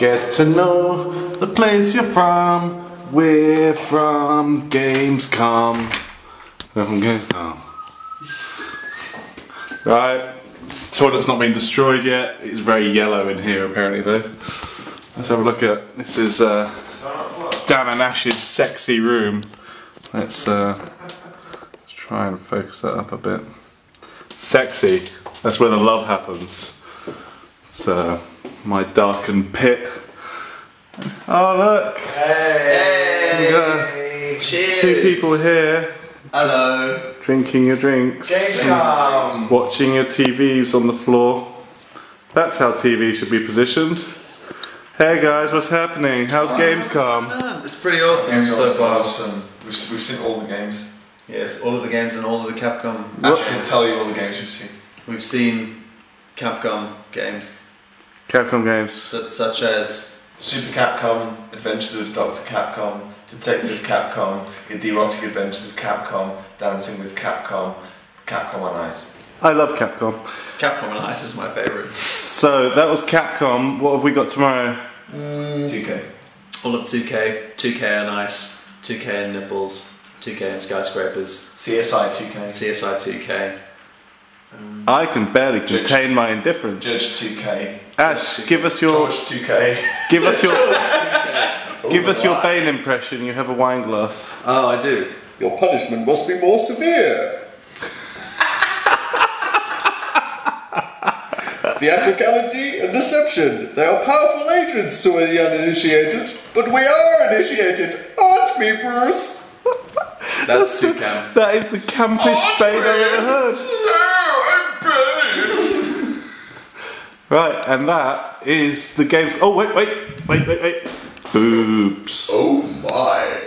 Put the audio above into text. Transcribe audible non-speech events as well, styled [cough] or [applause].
Get to know the place you're from. We're from Gamescom. We're from Gamescom. Right. Toilet's not been destroyed yet. It's very yellow in here apparently though. Let's have a look at this is uh, Dan and Ash's sexy room. Let's uh, let's try and focus that up a bit. Sexy. That's where the love happens. It's uh, my darkened pit. Oh look! Hey! We Cheers! two people here Hello! drinking your drinks, Gamescom! watching your TVs on the floor. That's how TV should be positioned. Hey guys, what's happening? How's Gamescom? It's pretty awesome Games so far. awesome. We've, we've seen all the games. Yes, all of the games and all of the Capcom. Actually, I'll tell you all the games we've seen. We've seen Capcom games Capcom games. su- such as Super Capcom, Adventures of Dr. Capcom, Detective Capcom, The Erotic Adventures of Capcom, Dancing with Capcom, Capcom on Ice. I love Capcom. Capcom and Ice is my favourite. So that was Capcom. What have we got tomorrow? Mm. 2K. All of 2K, 2K and Ice, 2K and Nipples, 2K and Skyscrapers, CSI 2K. CSI 2K. I can barely contain my indifference. Judge 2K. Ash, give us your George 2K. give us your [laughs] give us your Bane impression. You have a wine glass. Oh, I do. Your punishment must be more severe. Theatricality and deception. They are powerful agents to the uninitiated, but we are initiated, aren't we, Bruce? [laughs] That's 2K. That is the campest Bane I've ever heard. Right, and that is the game's. Oh wait, wait, wait, wait, wait. Boobs. Oh my.